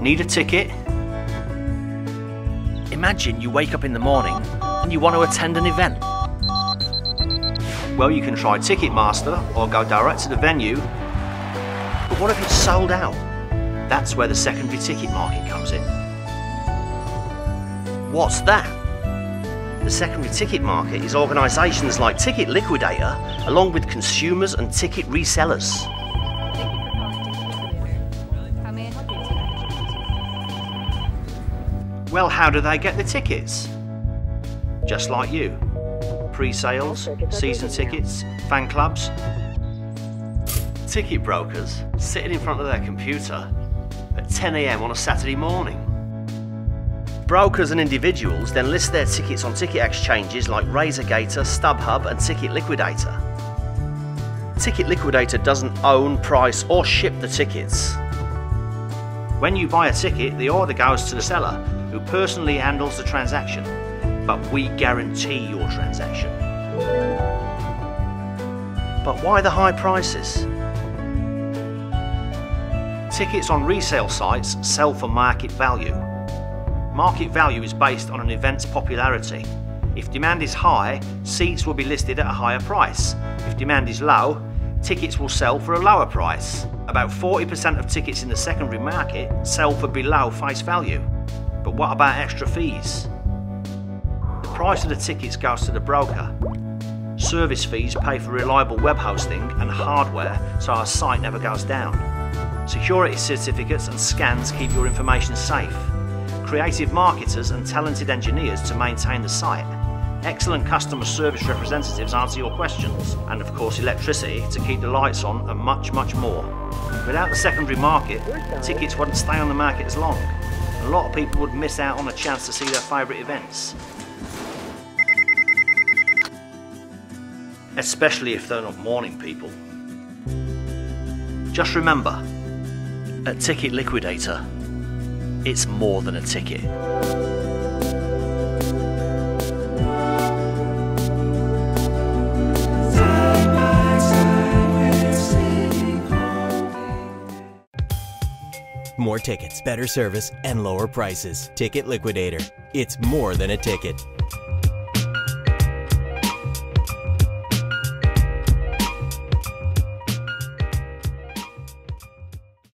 Need a ticket? Imagine you wake up in the morning and you want to attend an event. Well, you can try Ticketmaster or go direct to the venue. But what if it's sold out? That's where the secondary ticket market comes in. What's that? The secondary ticket market is organisations like Ticket Liquidator, along with consumers and ticket resellers. Well, how do they get the tickets? Just like you. Pre-sales, season tickets, fan clubs. Ticket brokers sitting in front of their computer at 10am on a Saturday morning. Brokers and individuals then list their tickets on ticket exchanges like Razorgator, StubHub and Ticket Liquidator. Ticket Liquidator doesn't own, price or ship the tickets. When you buy a ticket, the order goes to the seller, who personally handles the transaction, but we guarantee your transaction. But why the high prices? Tickets on resale sites sell for market value. Market value is based on an event's popularity. If demand is high, seats will be listed at a higher price. If demand is low, tickets will sell for a lower price. About 40% of tickets in the secondary market sell for below face value. But what about extra fees? The price of the tickets goes to the broker. Service fees pay for reliable web hosting and hardware so our site never goes down. Security certificates and scans keep your information safe. Creative marketers and talented engineers to maintain the site. Excellent customer service representatives answer your questions. And of course electricity to keep the lights on and much, much more. Without the secondary market, tickets wouldn't stay on the market as long. A lot of people would miss out on a chance to see their favourite events. Especially if they're not morning people. Just remember, at Ticket Liquidator, it's more than a ticket. More tickets, better service, and lower prices. Ticket Liquidator. It's more than a ticket.